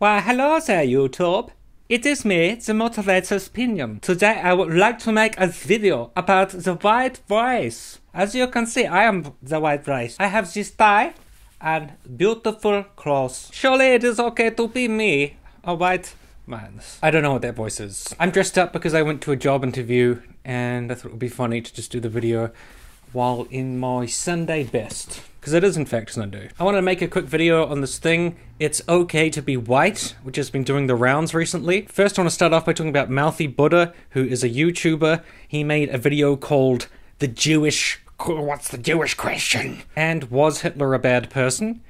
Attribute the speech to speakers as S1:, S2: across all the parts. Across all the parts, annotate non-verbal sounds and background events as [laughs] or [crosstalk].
S1: Why, hello there, YouTube. It is me, Demotivator's Opinion. Today I would like to make a video about the white race. As you can see, I am the white race. I have this tie and beautiful clothes. Surely it is okay to be me, a white man. I don't know what that voice is. I'm dressed up because I went to a job interview and I thought it would be funny to just do the video while in my Sunday best. Because it is in fact Sunday. I want to make a quick video on this thing. It's okay to be white, which has been doing the rounds recently. First I want to start off by talking about Mouthy Buddha, who is a YouTuber. He made a video called The Jewish... What's the Jewish question? And was Hitler a bad person?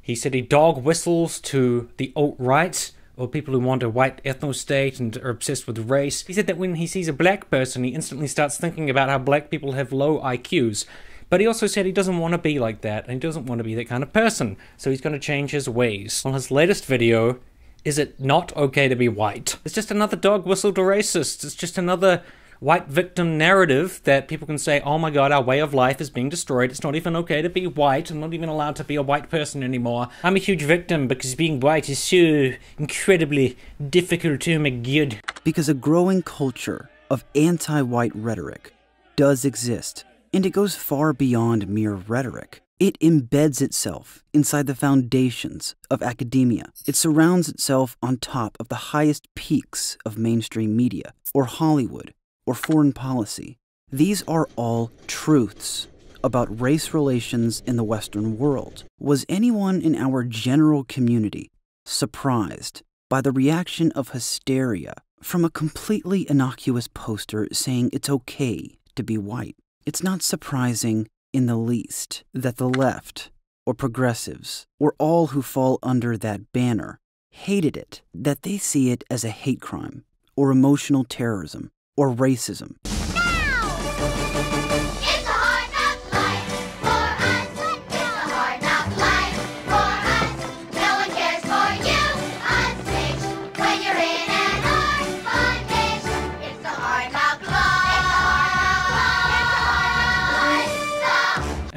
S1: He said he dog whistles to the alt-right, or people who want a white ethno state and are obsessed with race. He said that when he sees a black person, he instantly starts thinking about how black people have low IQs. But he also said he doesn't want to be like that, and he doesn't want to be that kind of person, so he's going to change his ways. On his latest video, is it not okay to be white? It's just another dog whistle to racists. It's just another white victim narrative that people can say, oh my god, our way of life is being destroyed. It's not even okay to be white. I'm not even allowed to be a white person anymore. I'm a huge victim because being white is so incredibly difficult. to my god.
S2: Because a growing culture of anti white rhetoric does exist and it goes far beyond mere rhetoric. It embeds itself inside the foundations of academia. It surrounds itself on top of the highest peaks of mainstream media, or Hollywood, or foreign policy. These are all truths about race relations in the Western world. Was anyone in our general community surprised by the reaction of hysteria from a completely innocuous poster saying it's okay to be white? It's not surprising in the least that the left, or progressives, or all who fall under that banner, hated it, that they see it as a hate crime, or emotional terrorism, or racism.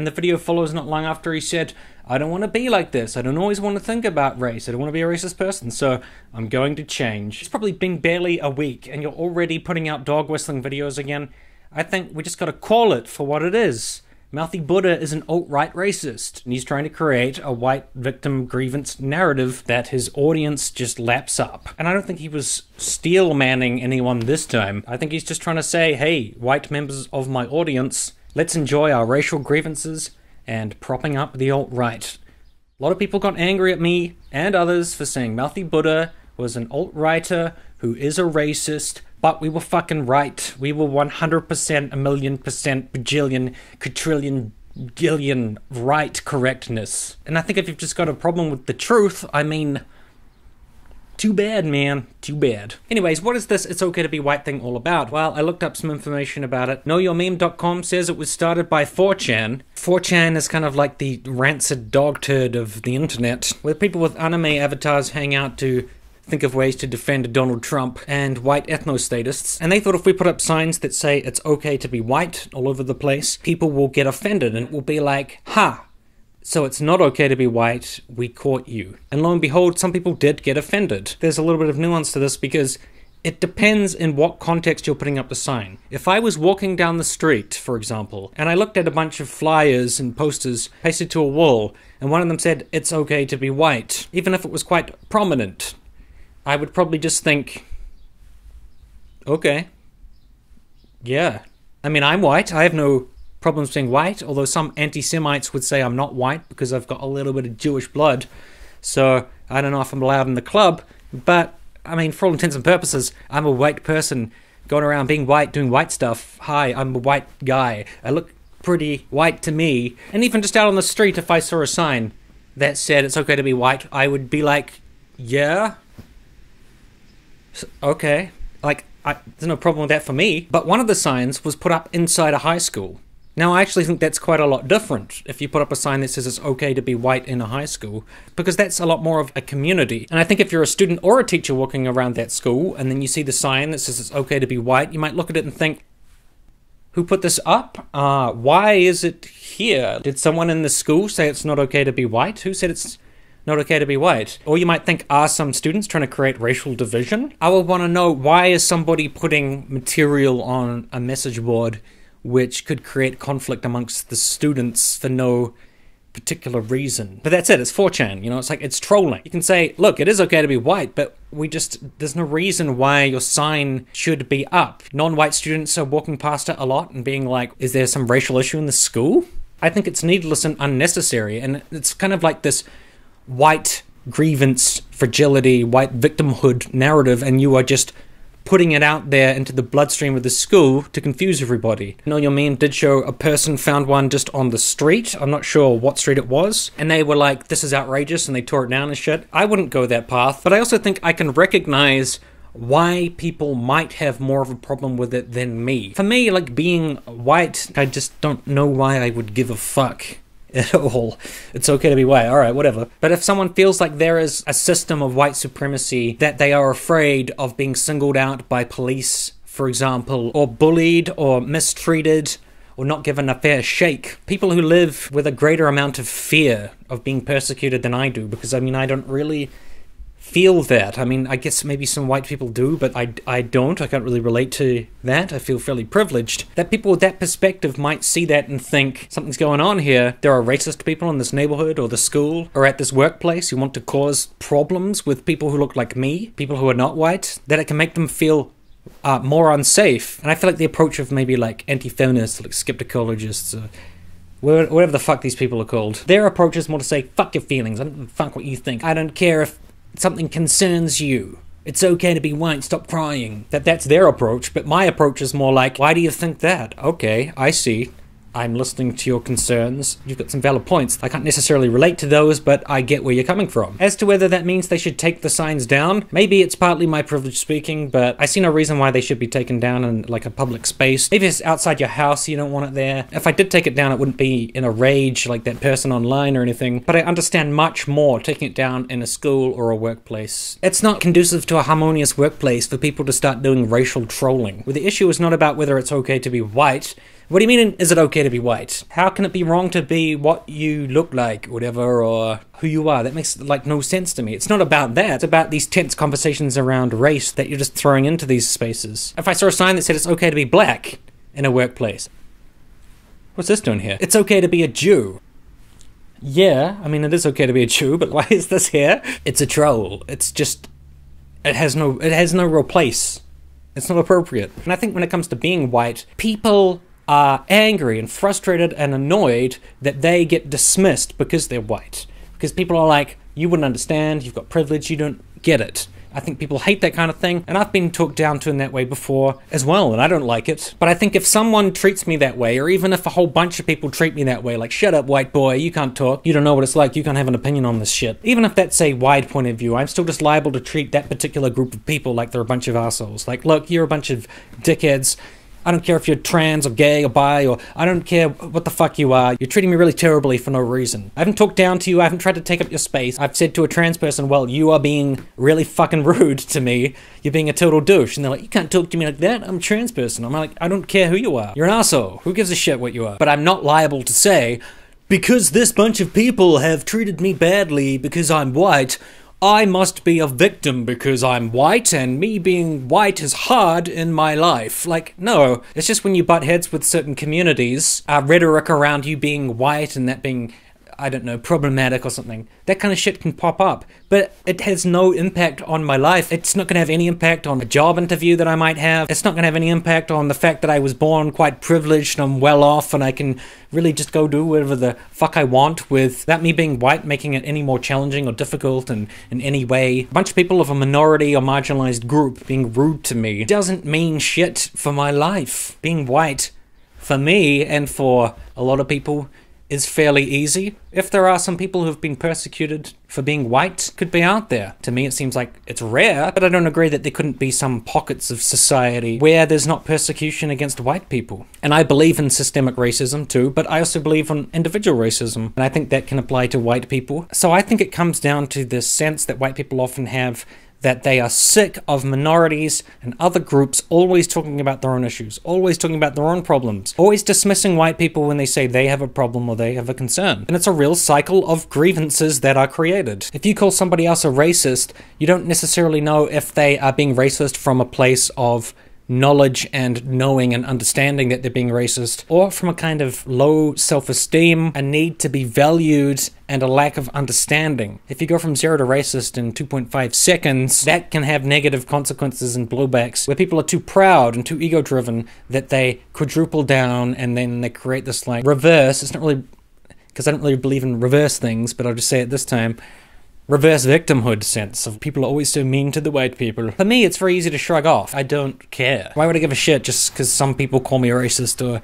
S1: And the video follows not long after he said, I don't want to be like this. I don't always want to think about race. I don't want to be a racist person, so I'm going to change. It's probably been barely a week, and you're already putting out dog whistling videos again. I think we just gotta call it for what it is. Mouthy Buddha is an alt right racist, and he's trying to create a white victim grievance narrative that his audience just laps up. And I don't think he was steel manning anyone this time. I think he's just trying to say, hey, white members of my audience, Let's enjoy our racial grievances and propping up the alt right. A lot of people got angry at me and others for saying Mouthy Buddha was an alt righter who is a racist, but we were fucking right. We were 100%, a million percent, bajillion, quadrillion, gillion right correctness. And I think if you've just got a problem with the truth, I mean, too bad, man. Too bad. Anyways, what is this It's Okay to Be White thing all about? Well, I looked up some information about it. KnowYourMeme.com says it was started by 4chan. 4chan is kind of like the rancid dog turd of the internet, where people with anime avatars hang out to think of ways to defend Donald Trump and white ethnostatists. And they thought if we put up signs that say it's okay to be white all over the place, people will get offended and it will be like, ha, so it's not okay to be white, we caught you. And lo and behold, some people did get offended. There's a little bit of nuance to this because it depends in what context you're putting up the sign. If I was walking down the street, for example, and I looked at a bunch of flyers and posters pasted to a wall, and one of them said, it's okay to be white, even if it was quite prominent, I would probably just think, okay. Yeah. I mean, I'm white, I have no problems being white, although some anti Semites would say I'm not white because I've got a little bit of Jewish blood. So I don't know if I'm allowed in the club, but I mean, for all intents and purposes, I'm a white person going around being white, doing white stuff. Hi, I'm a white guy. I look pretty white to me. And even just out on the street, if I saw a sign that said it's okay to be white, I would be like, yeah, okay. Like, I, there's no problem with that for me. But one of the signs was put up inside a high school. Now, I actually think that's quite a lot different if you put up a sign that says it's okay to be white in a high school, because that's a lot more of a community. And I think if you're a student or a teacher walking around that school, and then you see the sign that says it's okay to be white, you might look at it and think, who put this up? Uh, why is it here? Did someone in the school say it's not okay to be white? Who said it's not okay to be white. Or you might think, are some students trying to create racial division? I would want to know why is somebody putting material on a message board which could create conflict amongst the students for no particular reason. But that's it, it's 4chan, you know, it's like it's trolling. You can say, look, it is okay to be white, but we just there's no reason why your sign should be up. Non-white students are walking past it a lot and being like, is there some racial issue in the school? I think it's needless and unnecessary, and it's kind of like this white grievance, fragility, white victimhood narrative, and you are just putting it out there into the bloodstream of the school to confuse everybody. Know Your Meme did show a person found one just on the street. I'm not sure what street it was. And they were like, this is outrageous, and they tore it down and shit. I wouldn't go that path, but I also think I can recognize why people might have more of a problem with it than me. For me, like being white, I just don't know why I would give a fuck [laughs] at all. It's okay to be white, alright, whatever. But if someone feels like there is a system of white supremacy that they are afraid of being singled out by police, for example, or bullied or mistreated, or not given a fair shake. People who live with a greater amount of fear of being persecuted than I do, because I mean, I don't really feel that. I mean, I guess maybe some white people do, but I, I don't. I can't really relate to that. I feel fairly privileged. That people with that perspective might see that and think something's going on here. There are racist people in this neighborhood or the school or at this workplace who want to cause problems with people who look like me, people who are not white, that it can make them feel uh, more unsafe. And I feel like the approach of maybe like anti feminists, like skepticologists, uh, whatever the fuck these people are called. Their approach is more to say, fuck your feelings, I don't fuck what you think. I don't care if something concerns you. It's okay to be white, stop crying. That that's their approach, but my approach is more like, why do you think that? Okay, I see. I'm listening to your concerns. You've got some valid points. I can't necessarily relate to those, but I get where you're coming from. As to whether that means they should take the signs down, maybe it's partly my privilege speaking, but I see no reason why they should be taken down in like a public space. Maybe it's outside your house, you don't want it there. If I did take it down, it wouldn't be in a rage like that person online or anything, but I understand much more taking it down in a school or a workplace. It's not conducive to a harmonious workplace for people to start doing racial trolling, where the issue is not about whether it's okay to be white, what do you mean, is it okay to be white? How can it be wrong to be what you look like, whatever, or who you are? That makes, like, no sense to me. It's not about that. It's about these tense conversations around race that you're just throwing into these spaces. If I saw a sign that said it's okay to be black in a workplace, what's this doing here? It's okay to be a Jew. Yeah, I mean, it is okay to be a Jew, but [laughs] why is this here? It's a troll. It's just, it has no, it has no real place. It's not appropriate. And I think when it comes to being white, people are angry and frustrated and annoyed that they get dismissed because they're white. Because people are like, you wouldn't understand, you've got privilege, you don't get it. I think people hate that kind of thing, and I've been talked down to in that way before as well, and I don't like it. But I think if someone treats me that way, or even if a whole bunch of people treat me that way, like, shut up, white boy, you can't talk, you don't know what it's like, you can't have an opinion on this shit. Even if that's a wide point of view, I'm still just liable to treat that particular group of people like they're a bunch of assholes. Like, look, you're a bunch of dickheads I don't care if you're trans or gay or bi or I don't care what the fuck you are. You're treating me really terribly for no reason. I haven't talked down to you. I haven't tried to take up your space. I've said to a trans person, well, you are being really fucking rude to me. You're being a total douche. And they're like, you can't talk to me like that. I'm a trans person. I'm like, I don't care who you are. You're an asshole. Who gives a shit what you are? But I'm not liable to say, because this bunch of people have treated me badly because I'm white, I must be a victim because I'm white and me being white is hard in my life. Like, no, it's just when you butt heads with certain communities, uh, rhetoric around you being white and that being I don't know, problematic or something. That kind of shit can pop up, but it has no impact on my life. It's not going to have any impact on a job interview that I might have. It's not going to have any impact on the fact that I was born quite privileged and I'm well off and I can really just go do whatever the fuck I want with that me being white making it any more challenging or difficult and in any way. A bunch of people of a minority or marginalized group being rude to me doesn't mean shit for my life. Being white for me and for a lot of people is fairly easy. If there are some people who've been persecuted for being white, could be out there. To me, it seems like it's rare, but I don't agree that there couldn't be some pockets of society where there's not persecution against white people. And I believe in systemic racism too, but I also believe in individual racism, and I think that can apply to white people. So I think it comes down to this sense that white people often have that they are sick of minorities and other groups always talking about their own issues, always talking about their own problems, always dismissing white people when they say they have a problem or they have a concern. And it's a real cycle of grievances that are created. If you call somebody else a racist, you don't necessarily know if they are being racist from a place of knowledge and knowing and understanding that they're being racist, or from a kind of low self esteem, a need to be valued, and a lack of understanding. If you go from zero to racist in 2.5 seconds, that can have negative consequences and blowbacks where people are too proud and too ego driven that they quadruple down and then they create this like reverse. It's not really because I don't really believe in reverse things, but I'll just say it this time reverse victimhood sense of people are always so mean to the white people. For me, it's very easy to shrug off. I don't care. Why would I give a shit just because some people call me a racist or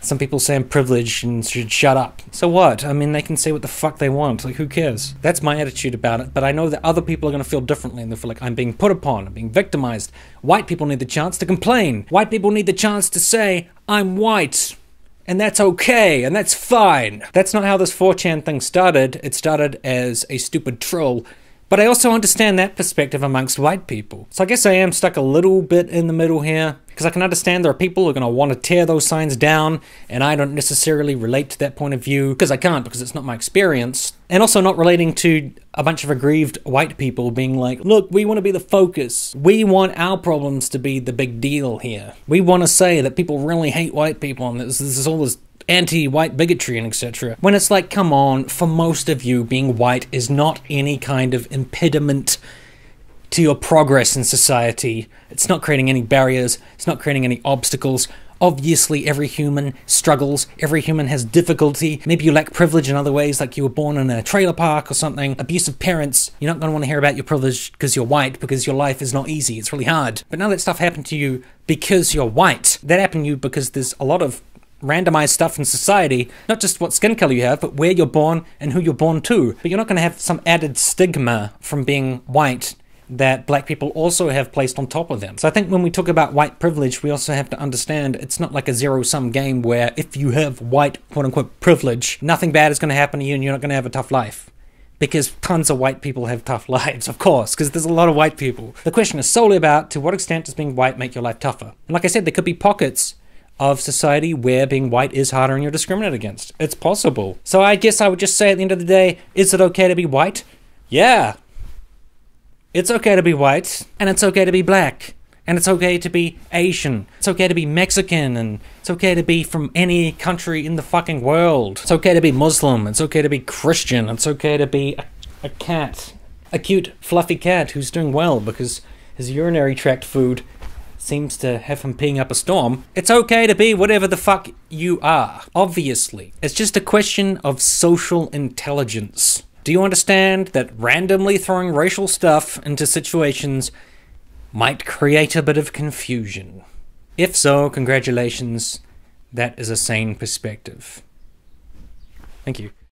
S1: some people say I'm privileged and should shut up? So what? I mean, they can say what the fuck they want. Like, who cares? That's my attitude about it. But I know that other people are going to feel differently and they feel like I'm being put upon, I'm being victimized. White people need the chance to complain. White people need the chance to say, I'm white and that's okay, and that's fine. That's not how this 4chan thing started. It started as a stupid troll. But I also understand that perspective amongst white people. So I guess I am stuck a little bit in the middle here because I can understand there are people who are going to want to tear those signs down, and I don't necessarily relate to that point of view because I can't because it's not my experience. And also not relating to a bunch of aggrieved white people being like, look, we want to be the focus. We want our problems to be the big deal here. We want to say that people really hate white people and this, this is all this anti-white bigotry and etc. When it's like, come on, for most of you, being white is not any kind of impediment to your progress in society. It's not creating any barriers, it's not creating any obstacles. Obviously, every human struggles, every human has difficulty. Maybe you lack privilege in other ways, like you were born in a trailer park or something. Abusive parents, you're not going to want to hear about your privilege because you're white, because your life is not easy, it's really hard. But now that stuff happened to you because you're white. That happened to you because there's a lot of randomized stuff in society, not just what skin color you have, but where you're born and who you're born to. But you're not going to have some added stigma from being white that black people also have placed on top of them. So I think when we talk about white privilege, we also have to understand it's not like a zero sum game where if you have white quote unquote privilege, nothing bad is going to happen to you and you're not going to have a tough life. Because tons of white people have tough [laughs] lives, of course, because there's a lot of white people. The question is solely about to what extent does being white make your life tougher? And like I said, there could be pockets of society where being white is harder and you're discriminated against. It's possible. So I guess I would just say at the end of the day, is it okay to be white? Yeah. It's okay to be white, and it's okay to be black, and it's okay to be Asian. It's okay to be Mexican, and it's okay to be from any country in the fucking world. It's okay to be Muslim, it's okay to be Christian, it's okay to be a, a cat. A cute, fluffy cat who's doing well because his urinary tract food seems to have him peeing up a storm. It's okay to be whatever the fuck you are, obviously. It's just a question of social intelligence. Do you understand that randomly throwing racial stuff into situations might create a bit of confusion? If so, congratulations. That is a sane perspective. Thank you.